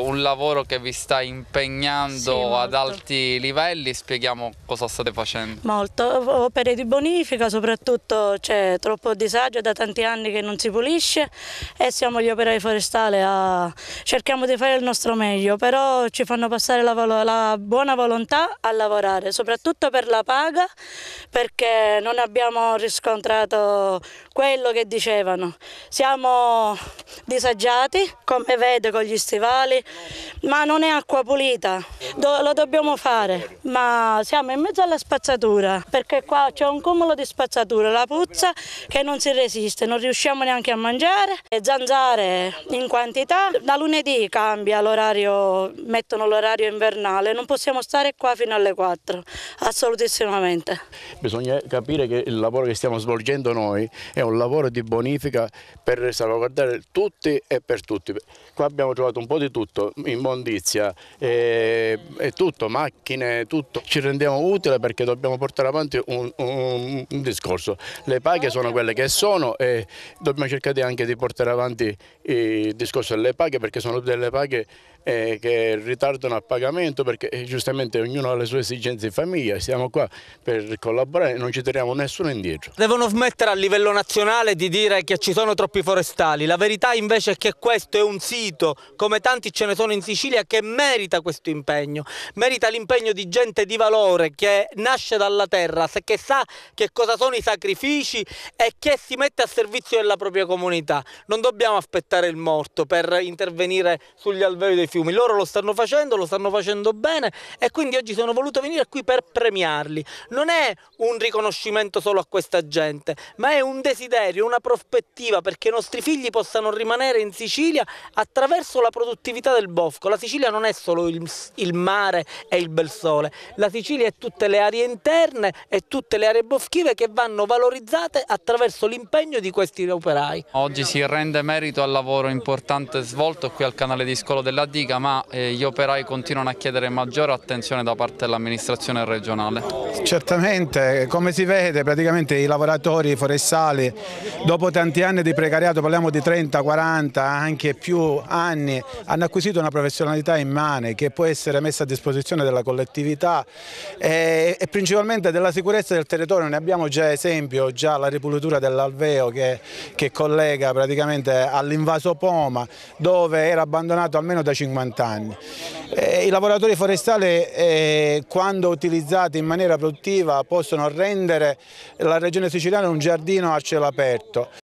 Un lavoro che vi sta impegnando Sì, ad alti livelli, spieghiamo cosa state facendo. Molto, opere di bonifica, soprattutto c'è troppo disagio da tanti anni che non si pulisce e siamo gli operai forestali a... cerchiamo di fare il nostro meglio, però ci fanno passare la, la buona volontà a lavorare, soprattutto per la paga perché non abbiamo riscontrato quello che dicevano. Siamo disagiati, come vede con gli stivali, ma non è acqua pulita, Do- lo dobbiamo fare, ma siamo in mezzo alla spazzatura, perché qua c'è un cumulo di spazzatura, la puzza che non si resiste, non riusciamo neanche a mangiare, e zanzare in quantità, da lunedì cambia l'orario, mettono l'orario invernale, non possiamo stare qua fino alle 4, assolutissimamente. Bisogna capire che il lavoro che stiamo svolgendo noi è un lavoro di bonifica per salvaguardare tutti e per tutti. Qua abbiamo trovato un po' di tutto, immondizia e, e tutto, macchine, tutto. Ci rendiamo utile perché dobbiamo portare avanti un, un- un discorso. Le paghe sono quelle che sono e dobbiamo cercare anche di portare avanti il discorso delle paghe perché sono delle paghe eh, che ritardano al pagamento perché eh, giustamente ognuno ha le sue esigenze in famiglia, siamo qua per collaborare e non ci tiriamo nessuno indietro. Devono smettere a livello nazionale di dire che ci sono troppi forestali, la verità invece è che questo è un sito, come tanti ce ne sono in Sicilia, che merita questo impegno, merita l'impegno di gente di valore che nasce dalla terra, che sa che cosa sono i sacrifici e che si mette a servizio della propria comunità. Non dobbiamo aspettare il morto per intervenire sugli alvei dei fiumi, loro lo stanno facendo, lo stanno facendo bene e quindi oggi sono voluto venire qui per premiarli. Non è un riconoscimento solo a questa gente, ma è un desiderio, una prospettiva perché i nostri figli possano rimanere in Sicilia attraverso la produttività del bosco. La Sicilia non è solo il, il mare e il bel sole, la Sicilia è tutte le aree interne e tutte le aree boschive che vanno valorizzate attraverso l'impegno di questi operai. Oggi si rende merito al lavoro importante svolto qui al canale di Scolo della Diga, ma eh, gli operai continuano a chiedere maggiore attenzione da parte dell'amministrazione regionale. Certamente, come si vede praticamente i lavoratori forestali dopo tanti anni di precariato, parliamo di 30, 40, anche più anni, hanno acquisito una professionalità immane che può essere messa a disposizione della collettività e, e principalmente della sicurezza del territorio. Ne abbiamo già esempio, già la ripulitura dell'Alveo che, che collega praticamente all'invaso Poma dove era abbandonato almeno da 50 anni. Eh, I lavoratori forestali eh, quando utilizzati in maniera produttiva possono rendere la regione siciliana un giardino a cielo aperto.